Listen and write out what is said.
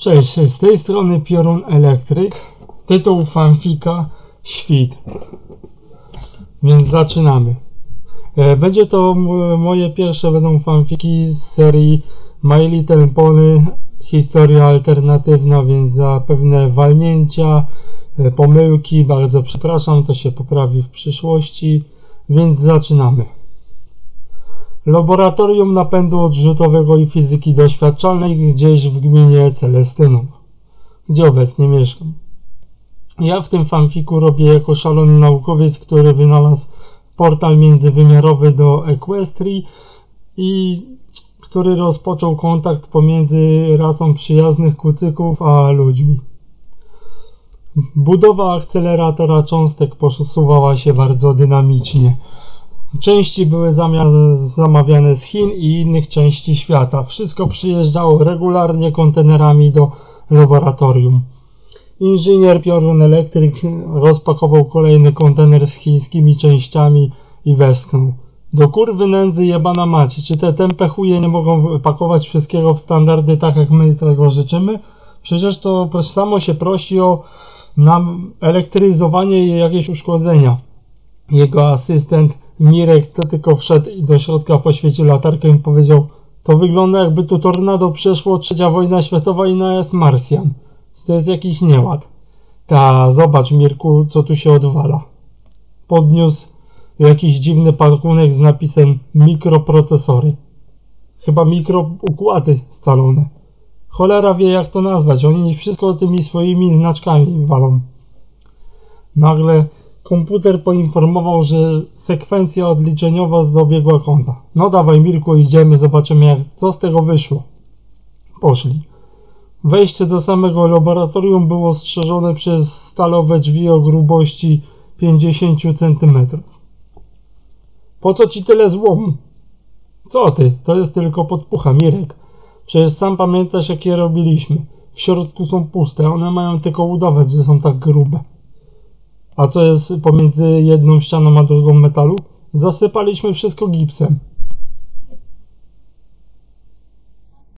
Cześć, z tej strony Piorun Elektryk. Tytuł fanfika Świt. Więc zaczynamy. E, Będzie to moje pierwsze będą fanfiki z serii My Little Pony Historia alternatywna, więc za pewne walnięcia, e, pomyłki, bardzo przepraszam, to się poprawi w przyszłości, więc zaczynamy. Laboratorium Napędu Odrzutowego i Fizyki Doświadczalnej gdzieś w gminie Celestynów, gdzie obecnie mieszkam. Ja w tym fanfiku robię jako szalony naukowiec, który wynalazł portal międzywymiarowy do Equestrii i który rozpoczął kontakt pomiędzy rasą przyjaznych kucyków a ludźmi. Budowa akceleratora cząstek posuwała się bardzo dynamicznie. Części były zamawiane z Chin i innych części świata. Wszystko przyjeżdżało regularnie kontenerami do laboratorium. Inżynier Piorun Elektryk rozpakował kolejny kontener z chińskimi częściami i westchnął. Do kurwy nędzy jebana macie. Czy te tempe chuje nie mogą pakować wszystkiego w standardy tak jak my tego życzymy? Przecież to samo się prosi o nam elektryzowanie i jakieś uszkodzenia. Jego asystent Mirek to tylko wszedł i do środka poświecił latarkę i powiedział To wygląda jakby tu tornado przeszło trzecia wojna światowa i najazd Marsjan. To jest jakiś nieład. Ta, zobacz Mirku, co tu się odwala. Podniósł jakiś dziwny pakunek z napisem mikroprocesory. Chyba mikroukłady scalone. Cholera wie jak to nazwać, oni wszystko tymi swoimi znaczkami walą. Nagle komputer poinformował, że sekwencja odliczeniowa dobiegła konta. No dawaj Mirku, idziemy, zobaczymy jak, co z tego wyszło. Poszli. Wejście do samego laboratorium było strzeżone przez stalowe drzwi o grubości 50 cm. Po co ci tyle złomu? Co ty? To jest tylko podpucha, Mirek. Przecież sam pamiętasz, jakie robiliśmy. W środku są puste, one mają tylko udawać, że są tak grube. A co jest pomiędzy jedną ścianą a drugą metalu? Zasypaliśmy wszystko gipsem.